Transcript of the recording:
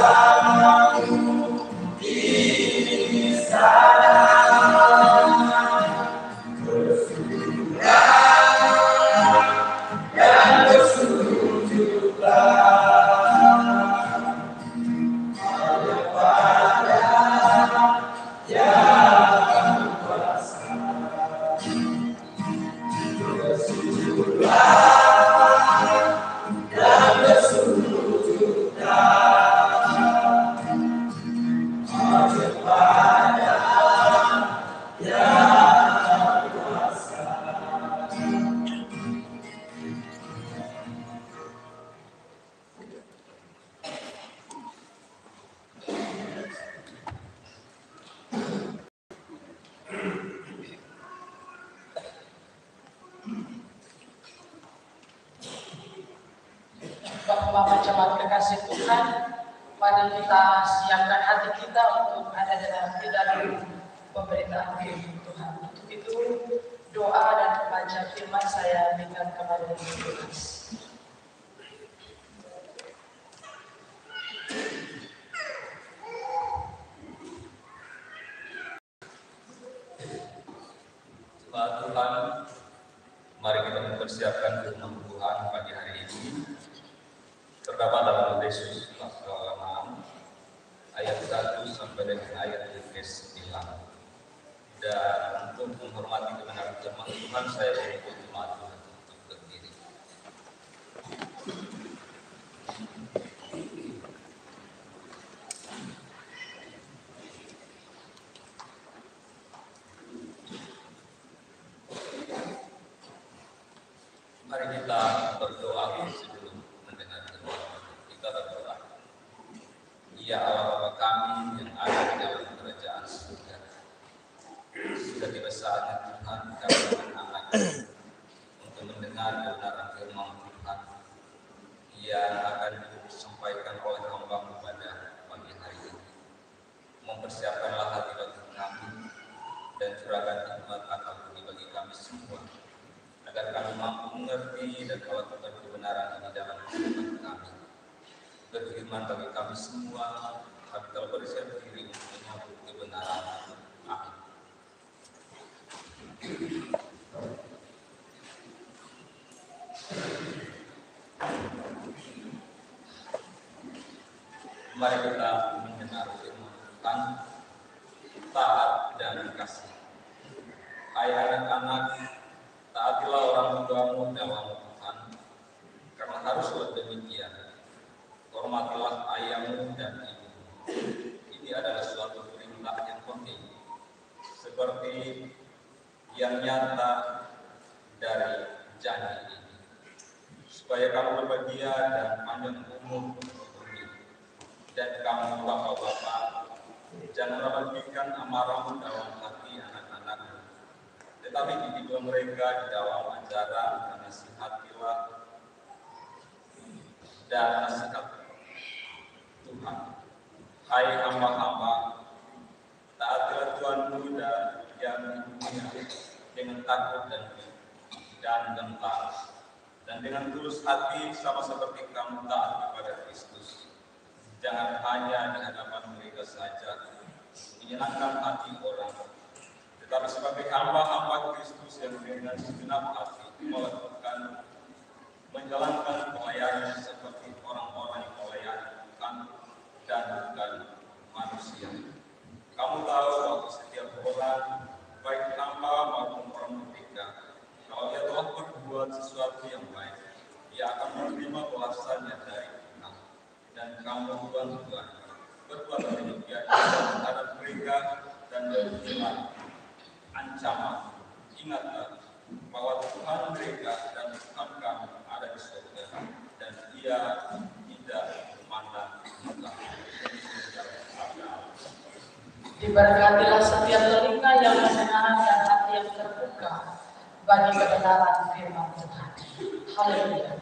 감사합니다. jemaat kekasih Tuhan, mari kita siapkan hati kita untuk ada di pemberitaan firman Tuhan. Untuk itu doa dan pembaca firman saya berikan kepada Tuhan. Tuhan, mari kita mempersiapkan firman Tuhan pagi hari ini. Terdapat dalam Yesus pasal 6 ayat 1 sampai dengan ayat 9. Dan untuk menghormati kebenaran firman Tuhan, saya berikut jemaat Tuhan untuk berdiri. Mari kita berdoa sebelum mendengar firman. Kita berdoa. Ya Allah Bapa kami yang ada di dalam kerajaan surga. Sudah tiba saatnya Tuhan kami anak mendengar kebenaran firman Tuhan yang akan disampaikan oleh hamba pada pagi hari ini. Mempersiapkanlah hati bagi kami dan curahkan hikmat akal budi bagi kami semua agar kami mampu mengerti dan melakukan kebenaran ini dalam kehidupan kami. Berfirman bagi kami semua, kami telah bersiap diri untuk menyambut kebenaran. Amin. Mari kita mendengar firman Tuhan, taat dan kasih. Hai anak-anak, taatilah orang tuamu dalam Tuhan, karena haruslah demikian. Hormatilah ayahmu dan ibumu. Ini adalah suatu perintah yang penting, seperti yang nyata dari janji ini, supaya kamu berbahagia dan panjang umur. Dan kamu bapak-bapak, jangan abaikan amarahmu dalam hati anak-anakmu, tetapi didiklah mereka di dalam ajaran dan nasihatilah dan nasihat Tuhan. Hai hamba-hamba, taatilah Tuhanmu dan yang dunia dengan takut dan dan gentar dan dengan tulus hati sama seperti kamu taat kepada Kristus. Jangan hanya di hadapan mereka saja menyenangkan hati orang, tetapi sebagai hamba-hamba Kristus yang dengan segenap hati melakukan menjalankan pelayanan seperti orang-orang yang melayani Tuhan dan bukan manusia. Kamu tahu bahwa setiap orang, baik hamba maupun orang merdeka, kalau ia telah berbuat sesuatu yang baik, ia akan menerima balasannya dari Tuhan. Dan kamu tuan-tuan, berbuat demikian terhadap mereka dan berfirman, ancaman, ingatlah bahwa Tuhan mereka dan Tuhan kamu ada di surga dan ia tidak memandang muka. Diberkatilah setiap telinga yang mendengar dan hati yang terbuka bagi kebenaran firman Tuhan. Haleluya.